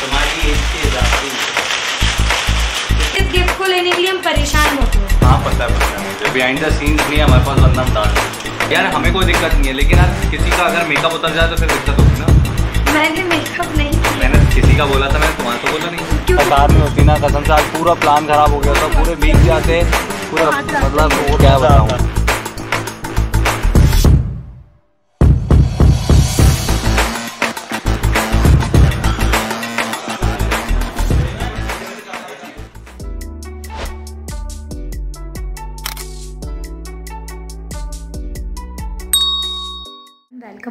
तुम्हारी एज के हिसाब से इस गिफ्ट को लेने के लिए हम परेशान होते हैं। हाँ पता है पता है। मुझे बिहाइंड द सीन्स नहीं हमारे पास हम डाल यार हमें कोई दिक्कत नहीं है लेकिन यार किसी का अगर मेकअप उतर जाए तो फिर दिक्कत होगी ना। मैंने मेकअप नहीं मैंने किसी का बोला था मैंने तुम्हारा तो बोला नहीं। क्यों? कार में होती ना कसम से आज पूरा प्लान खराब हो गया था पूरे बीत जाते पूरा मतलब वो क्या बताऊँ।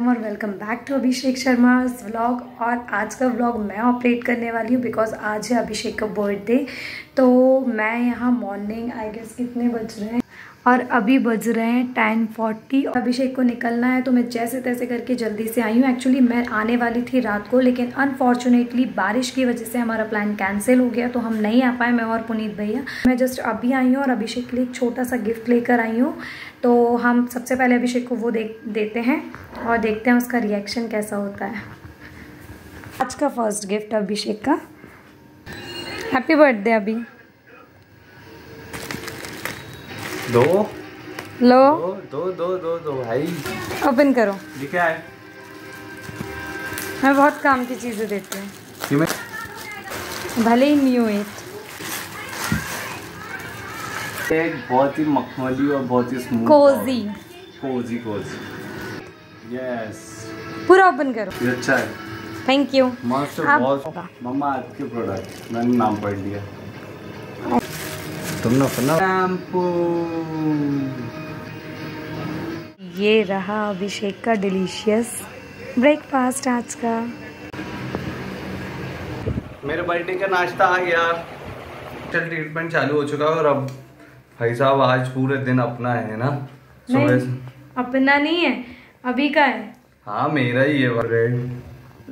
वेलकम और welcome back to Abhishek Sharma vlog और आज का व्लॉग मैं ऑपरेट करने वाली हूँ बिकॉज़ आज है अभिषेक का बर्थडे तो मैं यहाँ मॉर्निंग आई गेस कितने बज रहे हैं? और अभी बज रहे हैं टेन फोर्टी अभिषेक को निकलना है तो मैं जैसे तैसे करके जल्दी से आई हूँ। एक्चुअली मैं आने वाली थी रात को, लेकिन अनफॉर्चुनेटली बारिश की वजह से हमारा प्लान कैंसिल हो गया तो हम नहीं आ पाए, मैं और पुनीत भैया। मैं जस्ट अभी आई हूँ और अभिषेक के लिए एक छोटा सा गिफ्ट लेकर आई हूँ। तो हम सबसे पहले अभिषेक को वो देख, देते हैं और देखते हैं उसका रिएक्शन कैसा होता है। आज का फ़र्स्ट गिफ्ट अभिषेक का। हैप्पी बर्थडे अभी। दो। लो। दो दो दो दो दो भाई। ओपन करो। ये क्या है। मैं बहुत काम की चीज़ें देती हूँ। भले ही न्यू एट एक बहुत ही मखमली और बहुत ही smooth cozy cozy cozy yes पूरा ओपन करो। ये अच्छा है। थैंक यू मस्त आप- बहुत मम्मा आज के प्रोडक्ट मैंने नाम पढ़ लिया। तुमने सुना ये रहा अभिषेक का डिलीशियस ब्रेकफास्ट आज का। मेरे बर्थडे का नाश्ता आ गया। चल ट्रीटमेंट चालू हो चुका है और अब भाई साहब आज पूरे दिन अपना है ना? सुबह अपना नहीं है अभी का है। हाँ मेरा ही है ब्रेड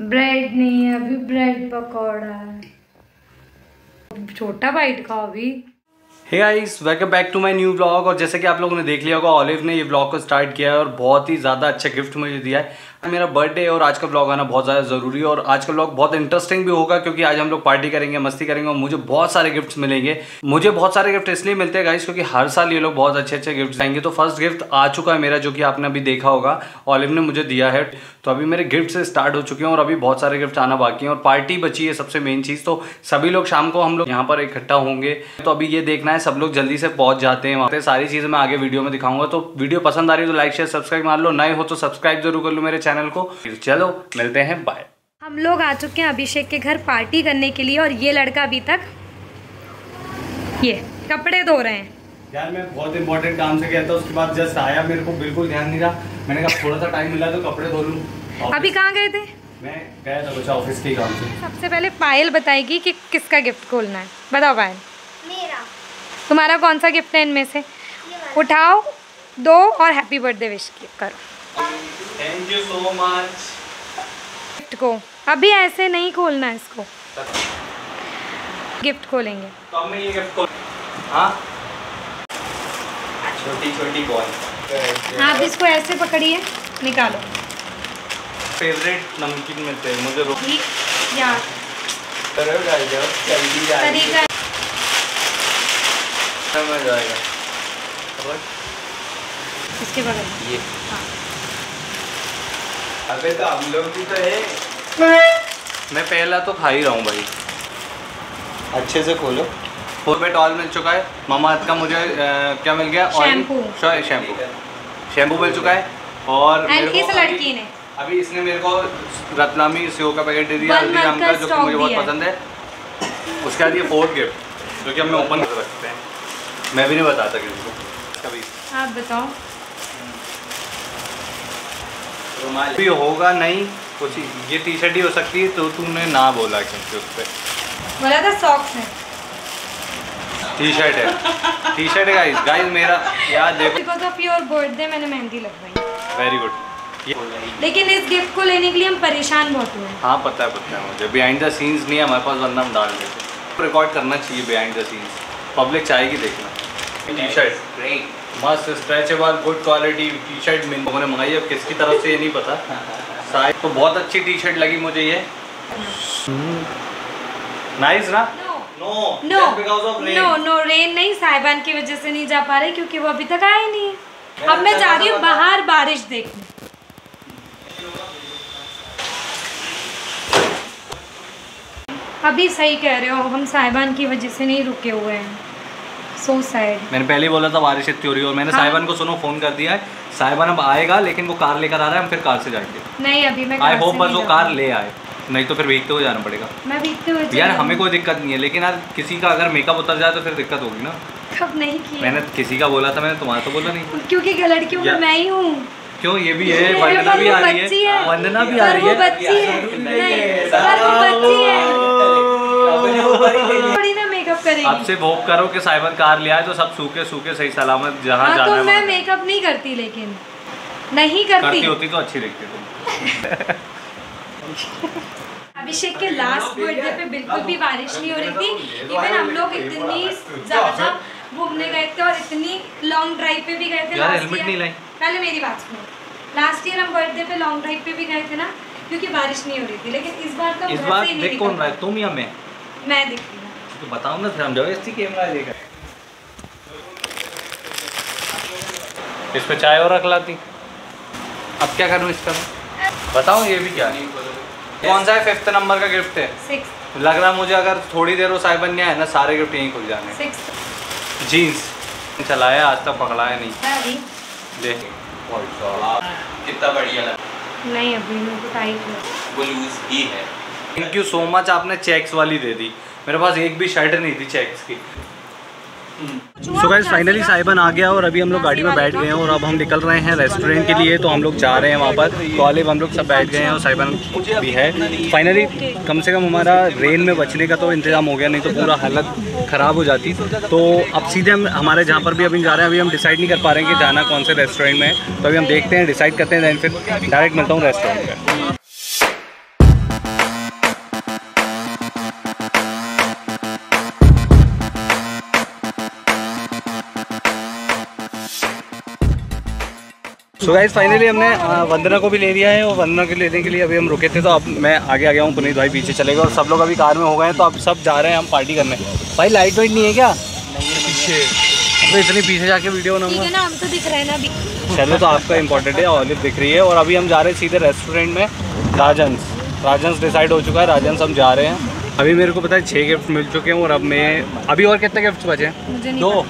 ब्रेड नहीं है अभी ब्रेड पकौड़ा है। छोटा बाइट खाओ अभी। Hey guys welcome back to my new blog और जैसे कि आप लोगों ने देख लिया होगा ऑलिव ने ये ब्लॉग को स्टार्ट किया है और बहुत ही ज़्यादा अच्छा गिफ्ट मुझे दिया है। मेरा बर्थडे और आज का ब्लॉग आना बहुत ज़्यादा ज़रूरी है और आज का ब्लॉग बहुत इंटरेस्टिंग भी होगा क्योंकि आज हम लोग पार्टी करेंगे, मस्ती करेंगे और मुझे बहुत सारे गिफ्ट्स मिलेंगे। मुझे बहुत सारे गिफ्ट इसलिए मिलते हैं गाइस क्योंकि हर साल ये लोग बहुत अच्छे अच्छे गिफ्ट देंगे। तो फ़र्स्ट गिफ्ट आ चुका है मेरा जो कि आपने अभी देखा होगा। ऑलिव ने मुझे दिया है। तो अभी मेरे गिफ्ट से स्टार्ट हो चुके हैं और अभी बहुत सारे गिफ्ट आना बाकी हैं और पार्टी बची है सबसे मेन चीज़। तो सभी लोग शाम को हम लोग यहाँ पर इकट्ठा होंगे। तो अभी ये देखना है, सब लोग जल्दी से पहुँच जाते हैं वहाँ पे। सारी चीज़ें मैं आगे वीडियो में दिखाऊँगा। तो वीडियो पसंद आ रही है तो लाइक शेयर सब्सक्राइब मार लो। नए हो तो सब्सक्राइब ज़रूर कर लो मेरे चैनल को। चलो मिलते हैं बाय हम लोग आ चुके हैं अभिषेक के घर पार्टी करने के लिए और ये लड़का अभी तक ये कपड़े धो रहे हैं। यार मैं बहुत इंपॉर्टेंट काम से गया था उसके बाद जस्ट आया मेरे को बिल्कुल ध्यान नहीं रहा। मैंने कहा थोड़ा सा टाइम मिला तो कपड़े धो लूँ। अभी कहाँ गए थे? मैं गया था कुछ ऑफ़िस के काम से। सबसे पहले पायल बताएगी कि किसका गिफ्ट खोलना है। बताओ पायल। मेरा। तुम्हारा कौन सा गिफ्ट है इनमें से? उठाओ दो और हैप्पी बर्थडे विश करो। यू सो मच गिफ्ट को। अभी ऐसे नहीं खोलना है इसको। गिफ्ट खोलेंगे। तो मैं ये गिफ्ट हाँ? छोटी छोटी बॉल आप इसको ऐसे पकड़िए। निकालो। फेवरेट नमकीन में थे मुझे रो ये यार तरीका समझ आएगा इसके बगल ये। हाँ। अबे तो हम लोग भी तो है। मैं पहला तो खा ही रहा हूँ भाई। अच्छे से खोलो। फोर बेट ऑयल मिल चुका है। मामा अर्थ का मुझे अ, क्या मिल गया? शैम्पू। सॉरी शैम्पू शैम्पू मिल चुका है। और मेरे को अभी- लड़की ने। अभी इसने मेरे को रतलामी सेव का पैकेट दे दिया। हल्दीराम का जो कि मुझे बहुत है। पसंद है। उसके बाद ये फोर्थ गिफ्ट जो कि हमें ओपन कर सकते हैं। मैं भी नहीं बताता किसी को कभी। आप बताओ। रुमाल भी होगा नहीं कुछ ये टी शर्ट ही हो सकती है तो तूने ना बोला क्योंकि उस पर बोला था सॉक्स है। टी शर्ट है। टी शर्ट है गाइस गाइस मेरा यार देखो। बिकॉज़ ऑफ़ योर बर्थडे मैंने मेहंदी लगवाई। वेरी गुड लेकिन इस गिफ्ट को लेने के लिए हम परेशान बहुत हुए। हाँ पता है पता है मुझे। बिहाइंड द सीन्स नहीं है हमारे पास वरना हम डाल देते। रिकॉर्ड करना चाहिए बिहाइंड द सीन्स पब्लिक चाहेगी देखना। टी शर्ट मस्त stretchable good quality T shirt मिल लोगों ने मंगाई अब किसकी तरफ़ से ये नहीं पता। शायद तो बहुत अच्छी टी शर्ट लगी मुझे ये। नाइस ना? No no no. No no rain नहीं साहिबान की वजह से नहीं जा पा रहे क्योंकि वो अभी तक आए नहीं। अब मैं जा रही हूँ बाहर बारिश देखने। अभी सही कह रहे हो हम साहिबान की वजह से नहीं रुके हुए हैं। सो सैड मैंने पहले ही बोला था बारिश इतनी हो रही है और मैंने हाँ। साहिबान को सुनो फ़ोन कर दिया है। साहिबान अब आएगा लेकिन वो कार लेकर आ रहा है हम फिर कार से जाएँगे। नहीं अभी मैं आई होप बस वो कार ले आए। नहीं तो फिर भीगते हुए जाना पड़ेगा। मैं बीतते हुए यार हमें कोई दिक्कत नहीं है लेकिन यार किसी का अगर मेकअप उतर जाए तो फिर दिक्कत होगी ना। कब नहीं किया। मैंने किसी का बोला था मैंने तुम्हारा तो बोला नहीं। क्योंकि लड़कियों में मैं ही हूँ। क्यों? ये भी है वंदना भी आ रही है। वंदना भी आ रही वो है। बच्ची है। है मेकअप करेगी। अब से होप करो कि साइबर कार ले आए तो सब सूखे सूखे सही सलामत जहाँ हाँ जाना तो मैं मेकअप नहीं करती लेकिन नहीं करती। करती होती तो अच्छी दिखती तुम अभिषेक के लास्ट बर्थडे पे बिल्कुल भी बारिश नहीं हो रही थी। इवन हम लोग इतनी ज़्यादा घूमने गए थे और इतनी लॉन्ग ड्राइव पे भी गए थे यार, last नहीं लाई। पहले मेरी बात सुनो। लास्ट ईयर हम बर्थडे पे लॉन्ग ड्राइव पे भी गए थे ना क्योंकि बारिश नहीं हो रही थी। लेकिन इस बार तो इस बार ही देख कौन रहा है? तुम या मैं? मैं दिख हूँ। तो बताओ ना फिर हम ज़बरदस्ती कैमरा लेकर। इस पे चाय और रख लाती। अब क्या करूँ इसका? बताओ ये भी क्या? कौन सा है फिफ्थ नंबर का गिफ्ट है? लग रहा मुझे अगर थोड़ी देर वो साइबन नहीं आए ना सारे गिफ्ट यहीं खुल जाने। जीन्स चलाया आज तक पकड़ाया नहीं। देख। कितना बढ़िया लगा नहीं अभी मेरे को टाइट वो लूज ही है। थैंक यू सो मच आपने चेक्स वाली दे दी। मेरे पास एक भी शर्ट नहीं थी चेक्स की। सो गाइस फाइनली साइबन आ गया और अभी हम लोग गाड़ी में बैठ गए हैं और अब हम निकल रहे हैं रेस्टोरेंट के लिए तो हम लोग जा रहे हैं वहाँ पर। कॉलेज हम लोग सब बैठ गए हैं और साइबन भी है। फाइनली कम से कम हमारा रेन में बचने का तो इंतज़ाम हो गया, नहीं तो पूरा हालत ख़राब हो जाती। तो अब सीधे हम हमारे जहाँ पर भी अभी जा रहे हैं, अभी हम डिसाइड नहीं कर पा रहे हैं कि जाना कौन से रेस्टोरेंट में तो अभी हम देखते हैं डिसाइड करते हैं देन फिर डायरेक्ट मिलता हूँ रेस्टोरेंट में सो गाइस फाइनली हमने वंदना को भी ले लिया है और वंदना को लेने के लिए अभी हम रुके थे तो अब मैं आगे आ गया हूँ पुनीत भाई पीछे चले गए और सब लोग अभी कार में हो गए हैं तो अब सब जा रहे हैं हम पार्टी करने। भाई लाइट वाइट नहीं है क्या? पीछे। तो इतनी पीछे जाके वीडियो ठीक है बनाऊँगा ना हम तो दिख रहे हैं ना अभी। चलो तो आपका इंपॉर्टेंट है ऑलिव दिख रही है और अभी हम जा रहे हैं सीधे रेस्टोरेंट में राजंस राजंस डिसाइड हो चुका है राजंस हम जा रहे हैं। अभी मेरे को पता है छः गिफ्ट मिल चुके हैं और अब मैं अभी और कितने गिफ्ट बचे हैं? दो।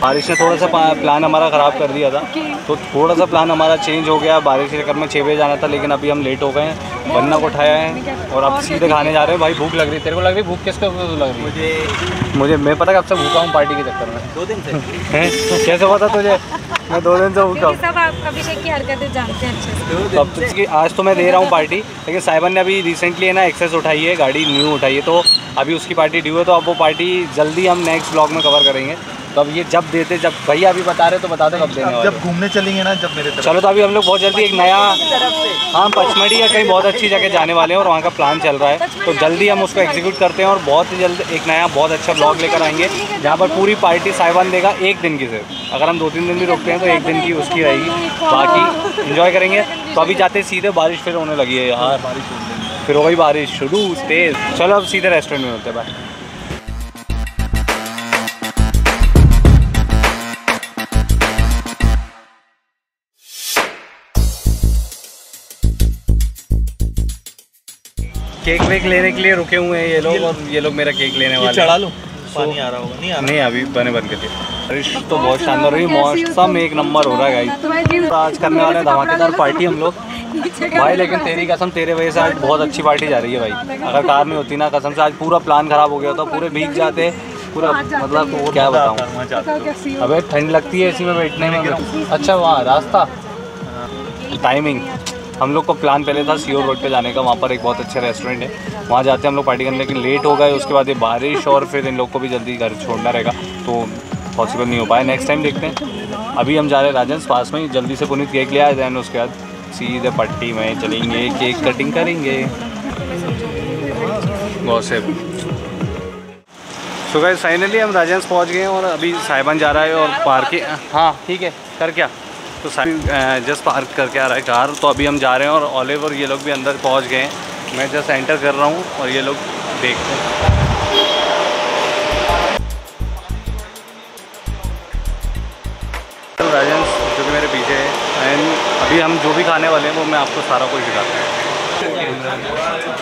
बारिश ने थोड़ा सा प्लान हमारा ख़राब कर दिया था। तो थोड़ा सा प्लान हमारा चेंज हो गया। बारिश के चक्कर में छः बजे जाना था लेकिन अभी हम लेट हो गए हैं। बन्ना को उठाया है और अब सीधे खाने जा रहे हैं। भाई भूख लग रही है। तेरे को लग रही भूख? किसको लग रही है? मुझे मुझे मैं पता कब से भूखा हूँ पार्टी के चक्कर में। दो दिन से। हैं? कैसे पता तुझे? मैं दो दिन से भूखा हूँ। हैं अच्छे तो अब तो आज तो मैं दे रहा हूँ पार्टी लेकिन साइबन ने अभी रिसेंटली है ना एक्सेस उठाई है गाड़ी न्यू उठाई है तो अभी उसकी पार्टी ड्यू है तो अब वो पार्टी जल्दी हम नेक्स्ट ब्लॉग में कवर करेंगे। तो अब ये जब देते जब भैया अभी बता रहे तो बता दो कब देने जब घूमने चलेंगे ना जब मेरे चलो तो अभी हम लोग बहुत जल्दी एक नया हाँ पचमढ़ी या कहीं बहुत अच्छी जगह जाने वाले हैं और वहाँ का प्लान चल रहा है। तो जल्दी हम उसको एग्जीक्यूट करते हैं और बहुत ही जल्द एक नया बहुत अच्छा ब्लॉग लेकर आएँगे जहाँ पर पूरी पार्टी साइबान देगा एक दिन की सिर्फ़। अगर हम दो तीन दिन भी रुकते हैं तो एक दिन की उसकी रहेगी। बाकी इन्जॉय करेंगे। तो अभी जाते सीधे बारिश फिर होने लगी है यार। बारिश हो फिर हो गई बारिश शुरू तेज। चलो अब सीधे रेस्टोरेंट में मिलते हैं बाय केक वेक लेने के लिए रुके हुए हैं ये लोग और ये लोग मेरा केक लेने वाले चढ़ा लो। पानी आ रहा होगा नहीं आ रहा? नहीं अभी बने बन के थे बारिश तो बहुत शानदार रही मौसम एक नंबर हो रहा है गाइस आज करने वाले धमाकेदार पार्टी हम लोग। भाई लेकिन तेरी कसम तेरे वजह से आज बहुत अच्छी पार्टी जा रही है भाई। अगर कार में होती ना कसम से आज पूरा प्लान खराब हो गया था पूरे भीग जाते पूरा मतलब क्या बताऊँ। अबे ठंड लगती है इसी में बैठने में। अच्छा वहाँ रास्ता। टाइमिंग हम लोग को प्लान पहले था सीओ रोड पे जाने का वहाँ पर एक बहुत अच्छा रेस्टोरेंट है। वहाँ जाते हैं हम लोग पार्टी करने लेकिन लेट हो गए उसके बाद ये बारिश और फिर इन लोग को भी जल्दी घर छोड़ना रहेगा तो पॉसिबल नहीं हो पाया। नेक्स्ट टाइम देखते हैं। अभी हम जा रहे हैं राजन पास में ही जल्दी से पुनीत केक ले आए देन उसके बाद सीधे पट्टी में चलेंगे, केक कटिंग करेंगे। बहुत से। गाइस फाइनली हम राजंस पहुँच गए और अभी साहिबान जा रहा है और पार्किंग हाँ ठीक है, कर क्या? तो जस्ट पार्क करके आ रहा है कार तो अभी हम जा रहे हैं और ऑलिव और ये लोग भी अंदर पहुँच गए हैं। मैं जस्ट एंटर कर रहा हूँ और ये लोग देखते हैं। अभी हम जो भी खाने वाले हैं वो मैं आपको सारा कुछ दिखाता हूँ।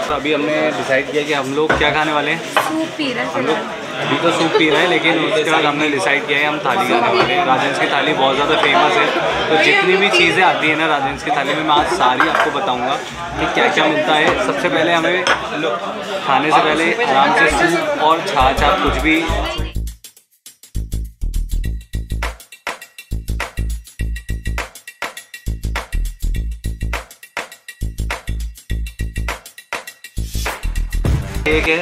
तो अभी हमने डिसाइड किया कि हम लोग क्या खाने वाले हैं। सूप पी रहे हैं हम लोग अभी तो सूप पी रहे हैं लेकिन उसके बाद हमने डिसाइड किया है हम थाली खाने वाले हैं। राजेंस की थाली बहुत ज़्यादा फ़ेमस है। तो जितनी भी चीज़ें आती हैं ना राजेंस की थाली में मैं आज सारी आपको बताऊँगा कि क्या क्या मिलता है। सबसे पहले हमें खाने से पहले आराम से सूप और छाछ आप कुछ भी केक है।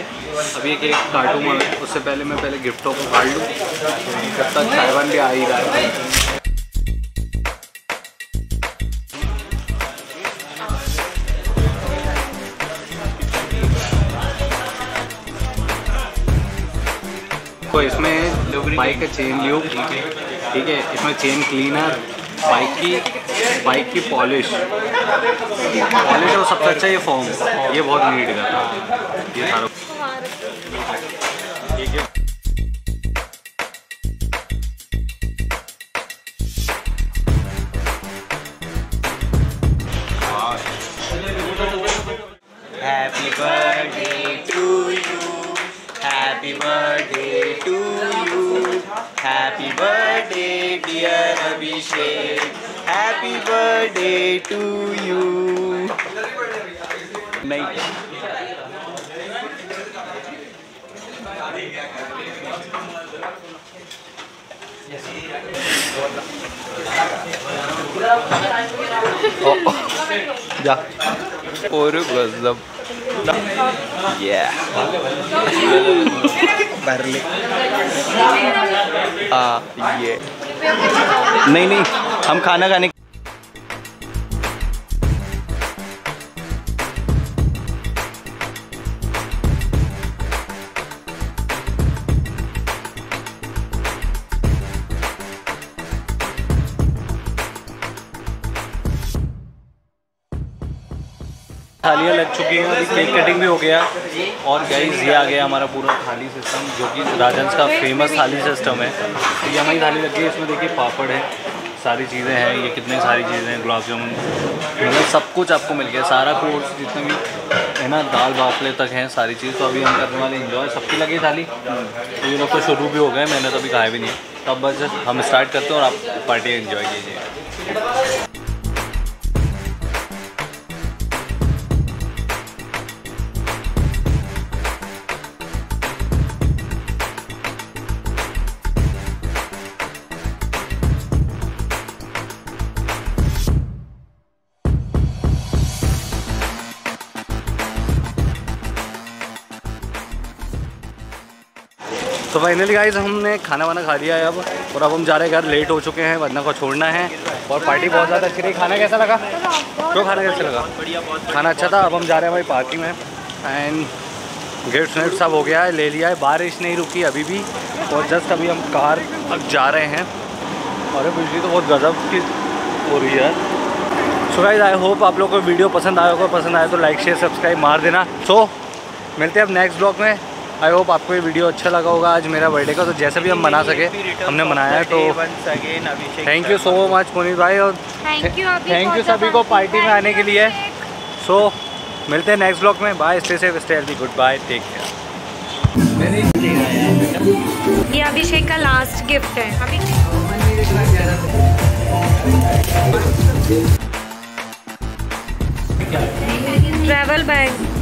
अभी ये केक काटूँगा मैं उससे पहले मैं पहले गिफ्टों को काट लूँ। जब तक साइवन भी आ ही रहा है। तो इसमें बाइक का चेन लियो ठीक है, इसमें चेन क्लीनर बाइक की बाइक की पॉलिश पॉलिश और सबसे अच्छा ये फॉर्म ये बहुत नीट करता है ये सारा Happy birthday to you. Happy birthday to you. Happy birthday, dear Abhishek. Happy birthday to you. Mate. Oh, oh. yeah. Oh, ഗസം Ah, नहीं नहीं हम खाना खाने थालियाँ लग चुकी हैं, अभी केक कटिंग भी हो गया। और गाइस ये आ गया हमारा पूरा थाली सिस्टम जो कि राजंस का फ़ेमस थाली सिस्टम है। तो ये हमारी थाली लगी है इसमें देखिए पापड़ है, सारी चीज़ें हैं, ये कितनी सारी चीज़ें हैं, गुलाब जामुन मतलब सब कुछ आपको मिल गया, सारा कोर्स जितने भी, है ना, दाल बाफले तक हैं, सारी चीज़ तो अभी हम करने वाले इन्जॉय सबकी लगी थाली। तो ये लोग तो शुरू भी हो गए, मैंने तो अभी खाया भी नहीं तब बस हम स्टार्ट करते हैं और आप पार्टी इन्जॉय कीजिए। तो फाइनली गाइज़ हमने खाना वाना खा लिया है अब, और अब हम जा रहे हैं घर लेट हो चुके हैं, वरना को छोड़ना है, और पार्टी बहुत ज़्यादा अच्छी रही। खाना कैसा लगा? क्यों खाना कैसा लगा? खाना अच्छा था, अब हम जा रहे हैं भाई पार्टी में एंड गिफ्ट विफ्ट सब हो गया है, ले लिया है। बारिश नहीं रुकी अभी भी, और जस्ट अभी हम कार अब जा रहे हैं। और बिजली तो बहुत गजब की हो रही है। सो गाइज़ आई होप आप लोग को वीडियो पसंद आया होगा। पसंद आया तो लाइक शेयर सब्सक्राइब मार देना। सो मिलते हैं अब नेक्स्ट ब्लॉग में। आई होप आपको ये वीडियो अच्छा लगा होगा आज मेरा बर्थडे का तो जैसे भी हम मना सके हमने मनाया है तो thank you so much Puneet भाई और थैंक यू सभी को पार्टी में आने के लिए। सो मिलते हैं नेक्स्ट ब्लॉग में। Bye stay safe stay healthy goodbye take care ये अभिषेक का लास्ट गिफ्ट है। Travel bag